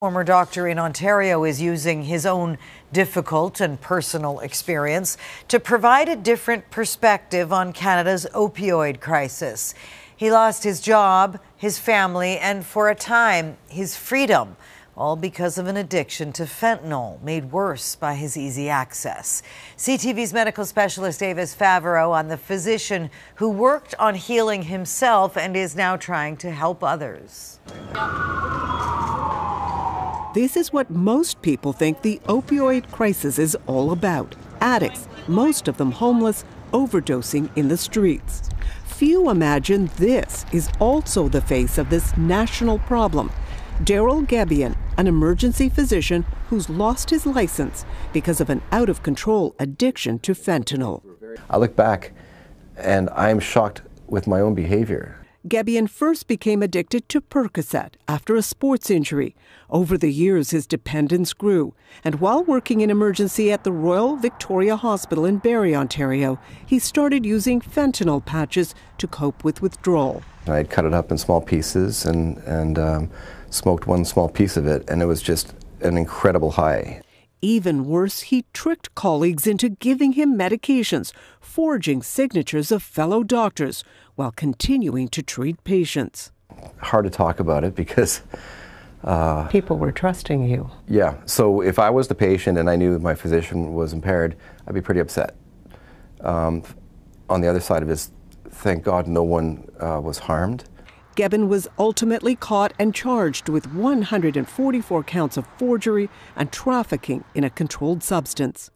Former doctor in Ontario is using his own difficult and personal experience to provide a different perspective on Canada's opioid crisis. He lost his job, his family, and for a time, his freedom, all because of an addiction to fentanyl, made worse by his easy access. CTV's medical specialist Avis Favaro on the physician who worked on healing himself and is now trying to help others. This is what most people think the opioid crisis is all about addicts, most of them homeless, overdosing in the streets. Few imagine this is also the face of this national problem. Darryl Gebien, an emergency physician who's lost his license because of an out of control addiction to fentanyl. I look back and I'm shocked with my own behavior. Gebien first became addicted to Percocet after a sports injury. Over the years, his dependence grew, and while working in emergency at the Royal Victoria Hospital in Barrie, Ontario, he started using fentanyl patches to cope with withdrawal. I'd cut it up in small pieces and, and um, smoked one small piece of it, and it was just an incredible high. Even worse, he tricked colleagues into giving him medications, forging signatures of fellow doctors while continuing to treat patients. Hard to talk about it because. Uh, People were trusting you. Yeah, so if I was the patient and I knew my physician was impaired, I'd be pretty upset. Um, on the other side of it, thank God no one uh, was harmed. Gebien was ultimately caught and charged with 144 counts of forgery and trafficking in a controlled substance.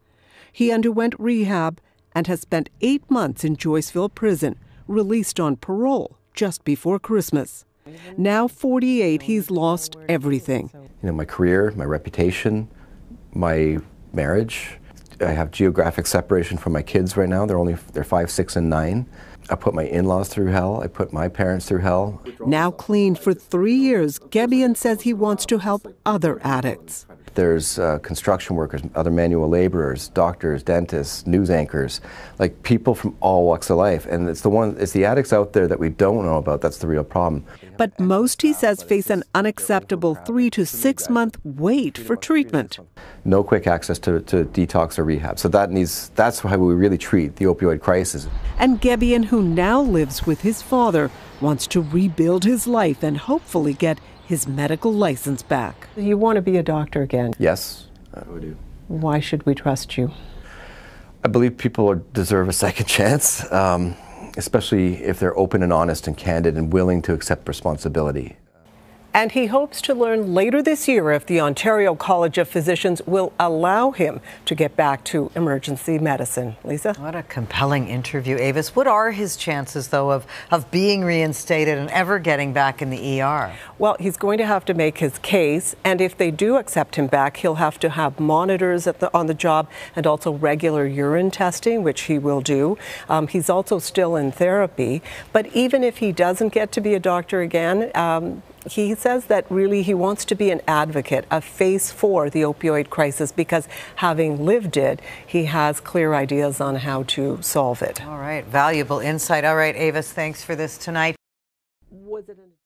He underwent rehab and has spent eight months in Joyceville Prison, released on parole just before Christmas. Now 48, he's lost everything. You know, my career, my reputation, my marriage. I have geographic separation from my kids right now. They're only they're five, six, and nine. I put my in laws through hell. I put my parents through hell. Now clean for three years, Gebien says he wants to help other addicts. There's uh, construction workers, other manual laborers, doctors, dentists, news anchors, like people from all walks of life. And it's the one, it's the addicts out there that we don't know about. That's the real problem. But most, he says, face an unacceptable three to six month wait for treatment. No quick access to, to detox or rehab. So that needs, that's how we really treat the opioid crisis. And Gebien, who now lives with his father, wants to rebuild his life and hopefully get his medical license back. You want to be a doctor again? Yes, I do. Why should we trust you? I believe people deserve a second chance, um, especially if they're open and honest and candid and willing to accept responsibility. And he hopes to learn later this year if the Ontario College of Physicians will allow him to get back to emergency medicine. Lisa? What a compelling interview, Avis. What are his chances, though, of, of being reinstated and ever getting back in the ER? Well, he's going to have to make his case, and if they do accept him back, he'll have to have monitors the, on the job and also regular urine testing, which he will do. Um, he's also still in therapy, but even if he doesn't get to be a doctor again, um, he says that really he wants to be an advocate, a face for the opioid crisis because having lived it, he has clear ideas on how to solve it. All right, valuable insight. All right, Avis, thanks for this tonight.